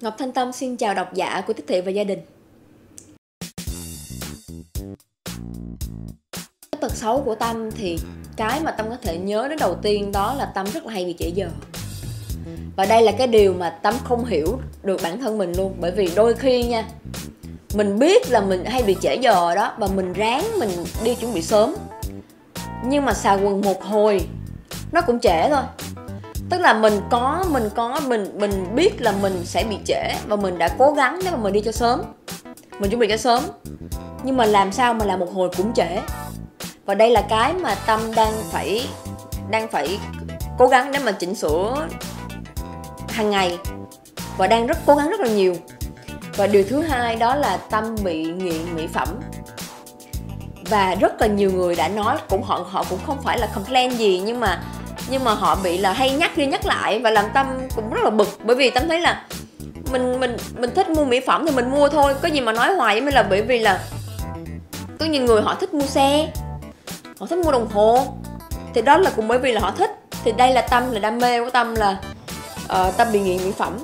Ngọc Thanh Tâm xin chào độc giả của Tích Thị và gia đình. Cái tật xấu của Tâm thì cái mà Tâm có thể nhớ đến đầu tiên đó là Tâm rất là hay bị trễ giờ. Và đây là cái điều mà Tâm không hiểu được bản thân mình luôn Bởi vì đôi khi nha, Mình biết là mình hay bị trễ giờ đó Và mình ráng mình đi chuẩn bị sớm Nhưng mà xà quần một hồi, Nó cũng trễ thôi tức là mình có mình có, mình mình biết là mình sẽ bị trễ và mình đã cố gắng để mà mình đi cho sớm. Mình chuẩn bị cho sớm. Nhưng mà làm sao mà làm một hồi cũng trễ. Và đây là cái mà tâm đang phải đang phải cố gắng để mà chỉnh sửa hàng ngày. Và đang rất cố gắng rất là nhiều. Và điều thứ hai đó là tâm bị nghiện mỹ phẩm. Và rất là nhiều người đã nói cũng, họ họ cũng không phải là complain gì, nhưng mà nhưng mà họ bị là hay nhắc đi nhắc lại và làm tâm cũng rất là bực. Bởi vì tâm thấy là mình mình mình thích mua mỹ phẩm thì mình mua thôi. Có gì mà nói hoài với mình là bởi vì là có nhiều người họ thích mua xe. Họ thích mua đồng hồ. Thì đó là cũng bởi vì là họ thích. Thì đây là tâm là đam mê của tâm là uh, tâm bị nghiện mỹ phẩm.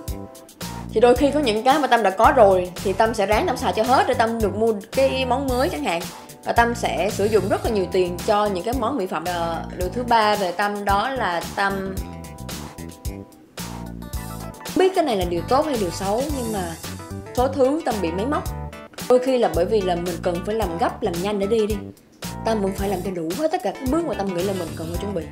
Thì đôi khi có những cái mà tâm đã có rồi thì tâm sẽ ráng tâm xài cho hết để tâm được mua cái món mới chẳng hạn và tâm sẽ sử dụng rất là nhiều tiền cho những cái món mỹ phẩm ờ, điều thứ ba về tâm, đó là tâm. Biết cái này là điều tốt hay điều xấu, nhưng mà số thứ tâm bị máy móc. Đôi khi là bởi vì là mình cần phải làm gấp, làm nhanh để đi đi. Tâm vẫn phải làm cho đủ hết tất cả các bước mà tâm nghĩ là mình cần phải chuẩn bị.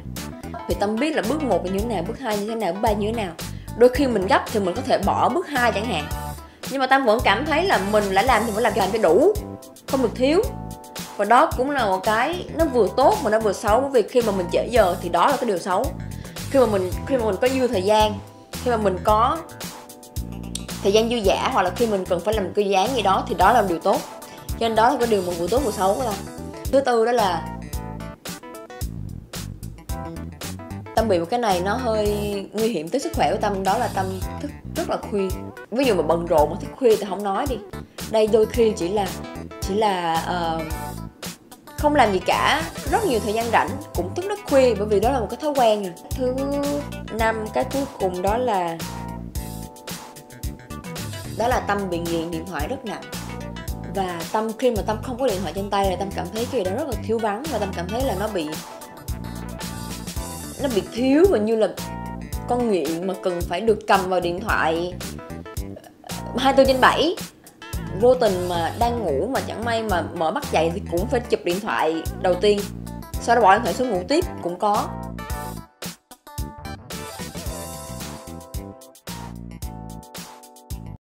Vì tâm biết là bước một là như thế nào, bước hai như thế nào, bước ba như thế nào. Đôi khi mình gấp thì mình có thể bỏ bước hai chẳng hạn. Nhưng mà tâm vẫn cảm thấy là mình đã làm thì phải làm cho làm cho đủ, không được thiếu và đó cũng là một cái nó vừa tốt mà nó vừa xấu bởi vì khi mà mình trễ giờ thì đó là cái điều xấu. Khi mà mình khi mà mình có dư thời gian khi mà mình có thời gian dư giả hoặc là khi mình cần phải làm một cái dự án gì đó thì đó là một điều tốt. Cho nên đó là cái điều mà vừa tốt vừa xấu của thứ tư đó là tâm bị một cái này nó hơi nguy hiểm tới sức khỏe của tâm đó là tâm thức rất là khuya. Ví dụ mà bận rộn mà thức khuya thì không nói đi. Đây đôi khi chỉ là chỉ là uh, không làm gì cả. Rất nhiều thời gian rảnh. Cũng thức rất khuya, bởi vì đó là một cái thói quen. Rồi thứ năm, cái cuối cùng đó là đó là tâm bị nghiện điện thoại rất nặng. Và tâm khi mà tâm không có điện thoại trên tay là tâm cảm thấy cái gì đó rất là thiếu vắng, và tâm cảm thấy là nó bị nó bị thiếu và như là con nghiện mà cần phải được cầm vào điện thoại 24 trên 7 vô tình mà đang ngủ mà chẳng may mà mở mắt dậy thì cũng phải chụp điện thoại đầu tiên, sau đó bỏ điện thoại xuống ngủ tiếp, cũng có.